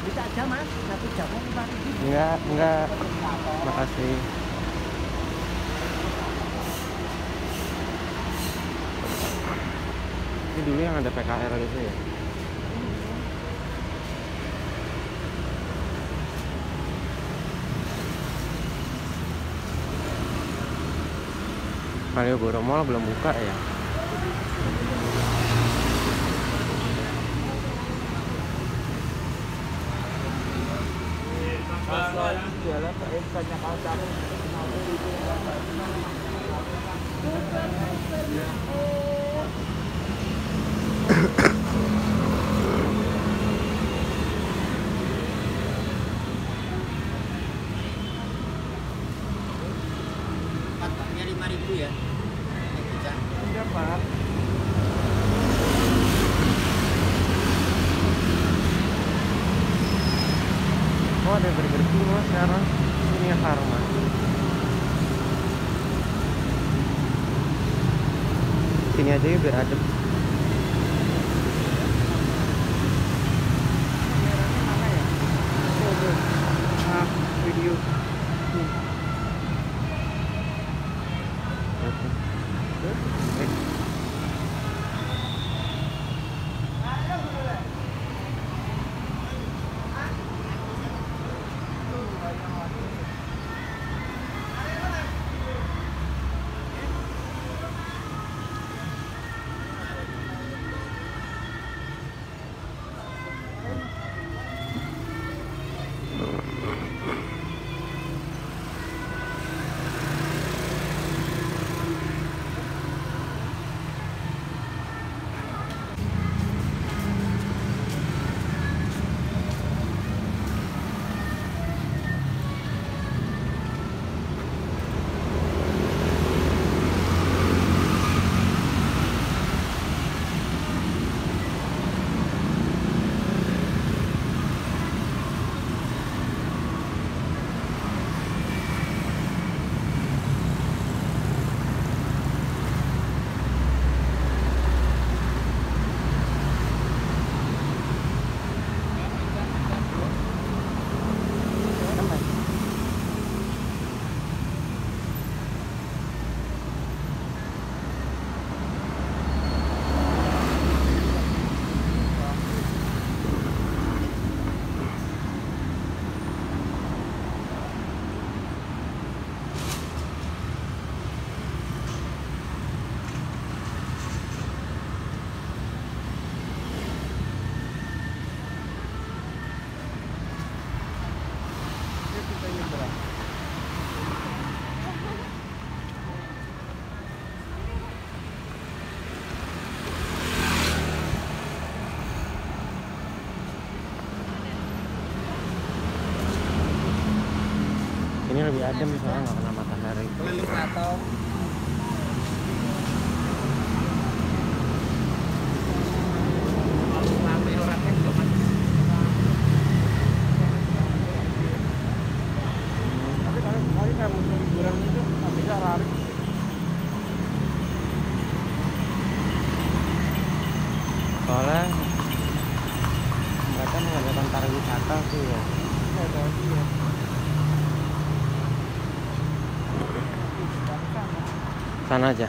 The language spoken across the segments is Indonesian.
Bisa aja mas, satu jamnya lima ribu. Enggak, enggak. Makasih. Ini dulu yang ada PKR gitu ya. Malioboro Mall belum buka ya? Jualan banyak kalsam. Patoknya lima ribu ya. Ini bisa. Enggak pak. Oh ada Burger King mas sekarang. Ini ya Karma. Sini aja yuk biar adem. Ini lebih adem soalnya nggak kena matahari. Keliling atau rame orangnya juga masih Tapi kalau sekali saya mau liburan itu nggak bisa lari. Soalnya mereka mengadakan pariwisata sih ya. Saya tahu dia. Sana aja.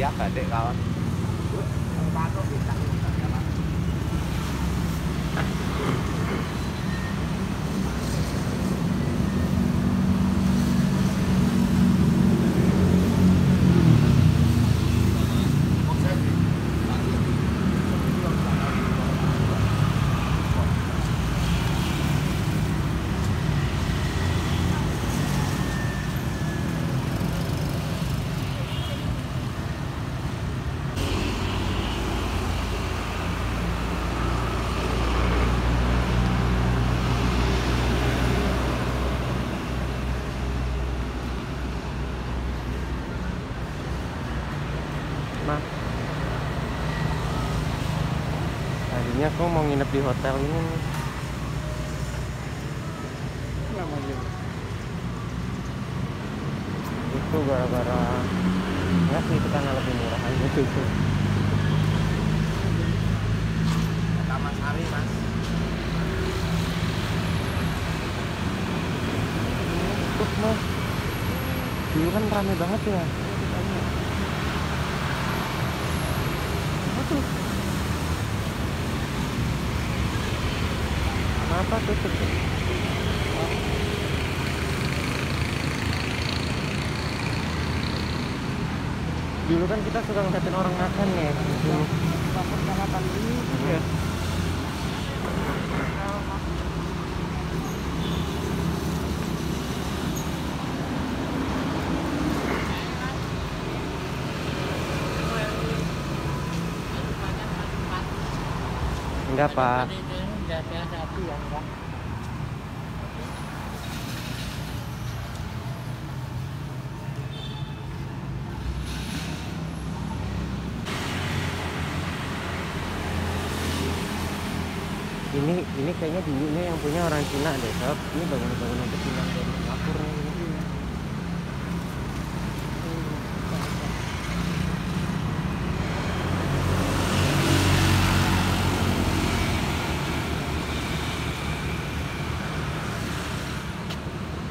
Dia kadek kawan. Nginep di hotel ini. Lama gitu. Itu gara-gara Enggak sih itu karena lebih murah aja gitu Taman Sari mas. Tuh mas Dulu kan rame banget ya Aduh, Kenapa tutup? Dulu kan kita suka ngeliatin orang makan ya sini. lapor sarapan ini. Iya. Enggak pak satu ya, enggak. ini ini kayaknya dulunya yang punya orang Cina deh sob ini bangunan-bangunan kecil yang dari Singapura ini dia tutup Bisa. Tiga tempat itu harus mampir ini. Kenapa? Pak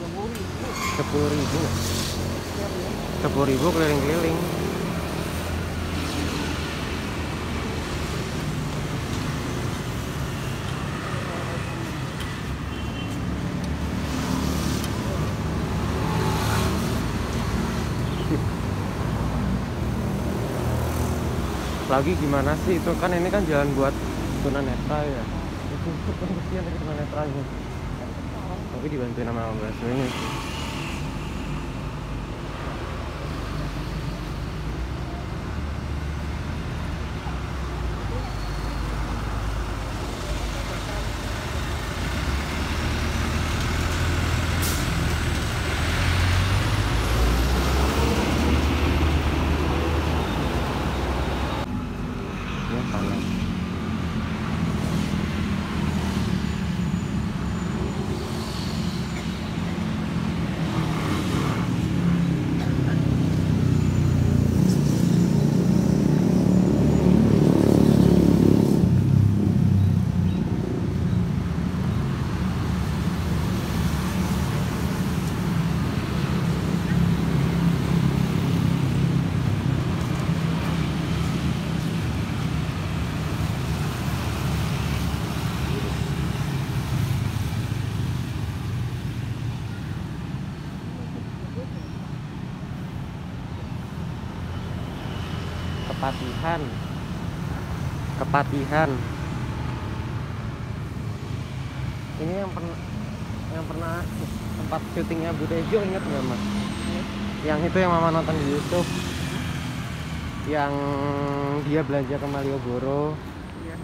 Sepuluh ribu. Sepuluh ribu keliling-keliling. Lagi gimana sih itu kan ini kan jalan buat tunanetra ya. Itu kesian dari tunanetra ini. Tapi dibantuin sama Mbak ini. Ya panas. Kepatihan. Kepatihan. Ini yang pernah yang pernah tempat syutingnya Budejo inget nggak mas? Yang itu yang mama nonton di YouTube. Yang dia belanja ke Malioboro. Iya.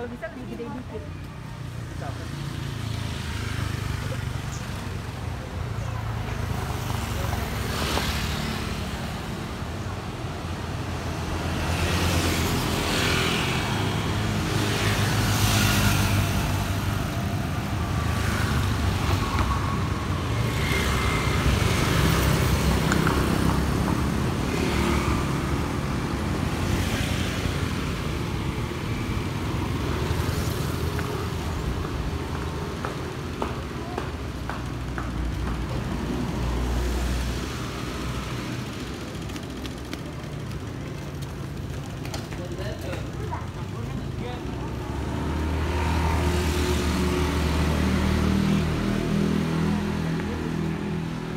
Kalau bisa lebih gede dikit.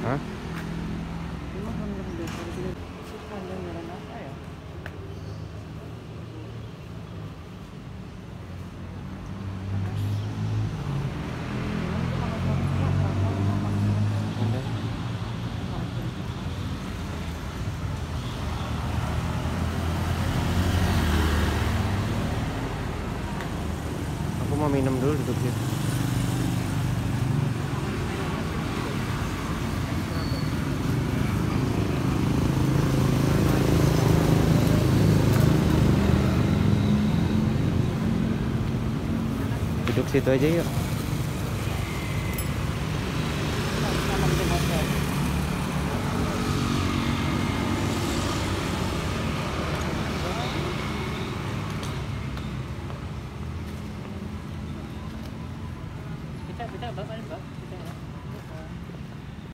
Hah? Cuma kan lebih dari gini. Susah dan jalan apa ya? Ada. Aku mau minum dulu duduk. Duduk situ aja yuk.